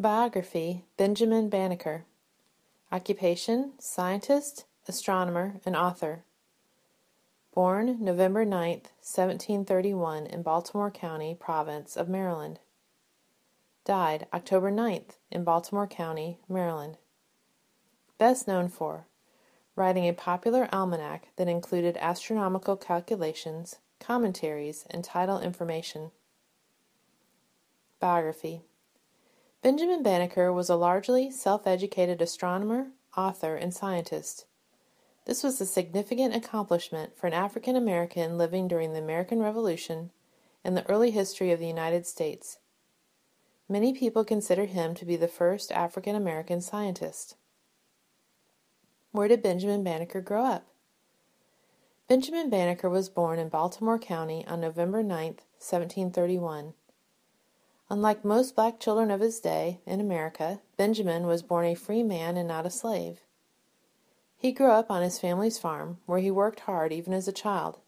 Biography Benjamin Banneker. Occupation Scientist, astronomer, and author. Born November 9, 1731, in Baltimore County, Province of Maryland. Died October 9th in Baltimore County, Maryland. Best known for writing a popular almanac that included astronomical calculations, commentaries, and tidal information. Biography Benjamin Banneker was a largely self educated astronomer, author, and scientist. This was a significant accomplishment for an African American living during the American Revolution and the early history of the United States. Many people consider him to be the first African American scientist. Where did Benjamin Banneker grow up? Benjamin Banneker was born in Baltimore County on November 9, 1731. Unlike most black children of his day in America, Benjamin was born a free man and not a slave. He grew up on his family's farm, where he worked hard even as a child.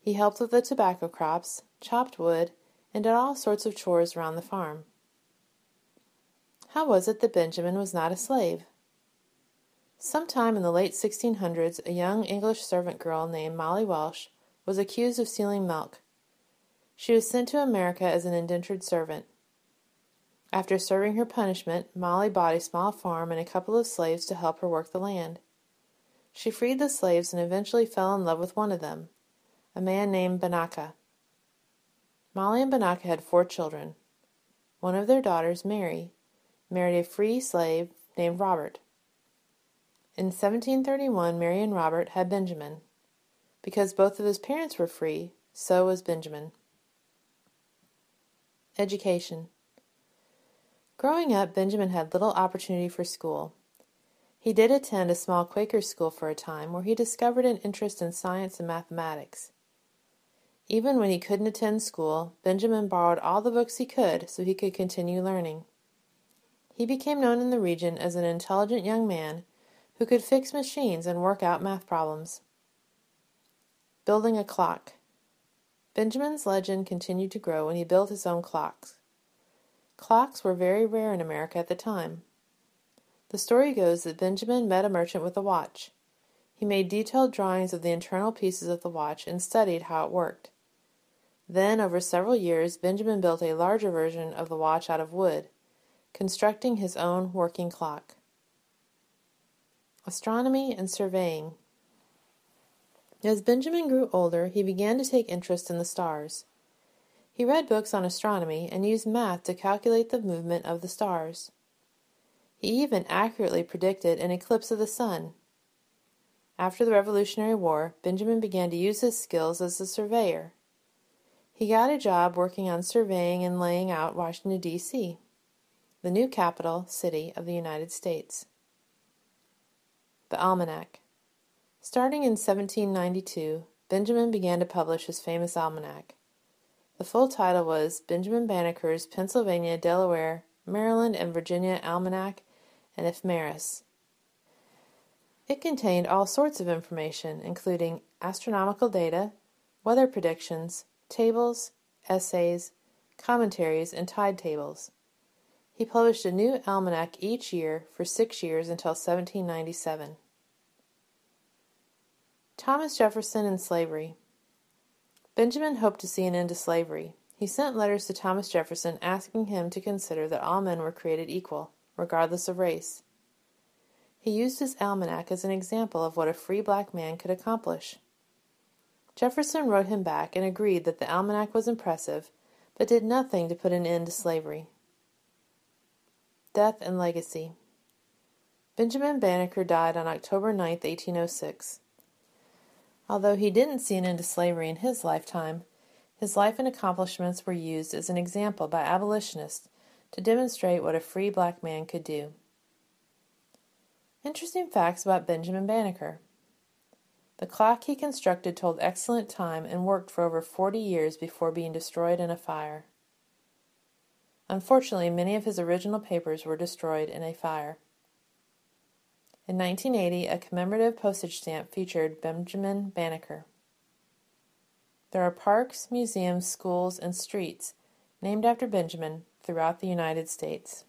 He helped with the tobacco crops, chopped wood, and did all sorts of chores around the farm. How was it that Benjamin was not a slave? Sometime in the late 1600s, a young English servant girl named Molly Welsh was accused of stealing milk. She was sent to America as an indentured servant. After serving her punishment, Molly bought a small farm and a couple of slaves to help her work the land. She freed the slaves and eventually fell in love with one of them, a man named Banaka. Molly and Banaka had four children. One of their daughters, Mary, married a free slave named Robert. In 1731, Mary and Robert had Benjamin. Because both of his parents were free, so was Benjamin. Education Growing up, Benjamin had little opportunity for school. He did attend a small Quaker school for a time where he discovered an interest in science and mathematics. Even when he couldn't attend school, Benjamin borrowed all the books he could so he could continue learning. He became known in the region as an intelligent young man who could fix machines and work out math problems. Building a clock. Benjamin's legend continued to grow when he built his own clocks. Clocks were very rare in America at the time. The story goes that Benjamin met a merchant with a watch. He made detailed drawings of the internal pieces of the watch and studied how it worked. Then, over several years, Benjamin built a larger version of the watch out of wood, constructing his own working clock. Astronomy and Surveying As Benjamin grew older, he began to take interest in the stars. He read books on astronomy and used math to calculate the movement of the stars. He even accurately predicted an eclipse of the sun. After the Revolutionary War, Benjamin began to use his skills as a surveyor. He got a job working on surveying and laying out Washington, D.C., the new capital city of the United States. The Almanac. Starting in 1792, Benjamin began to publish his famous almanac. The full title was Benjamin Banneker's Pennsylvania, Delaware, Maryland, and Virginia Almanac and Ephemeris. It contained all sorts of information, including astronomical data, weather predictions, tables, essays, commentaries, and tide tables. He published a new almanac each year for six years until 1797. Thomas Jefferson and Slavery Benjamin hoped to see an end to slavery. He sent letters to Thomas Jefferson asking him to consider that all men were created equal, regardless of race. He used his almanac as an example of what a free black man could accomplish. Jefferson wrote him back and agreed that the almanac was impressive, but did nothing to put an end to slavery. Death and Legacy Benjamin Banneker died on October 9, 1806. Although he didn't see an end to slavery in his lifetime, his life and accomplishments were used as an example by abolitionists to demonstrate what a free black man could do. Interesting facts about Benjamin Banneker. The clock he constructed told excellent time and worked for over 40 years before being destroyed in a fire. Unfortunately, many of his original papers were destroyed in a fire. In 1980, a commemorative postage stamp featured Benjamin Banneker. There are parks, museums, schools, and streets named after Benjamin throughout the United States.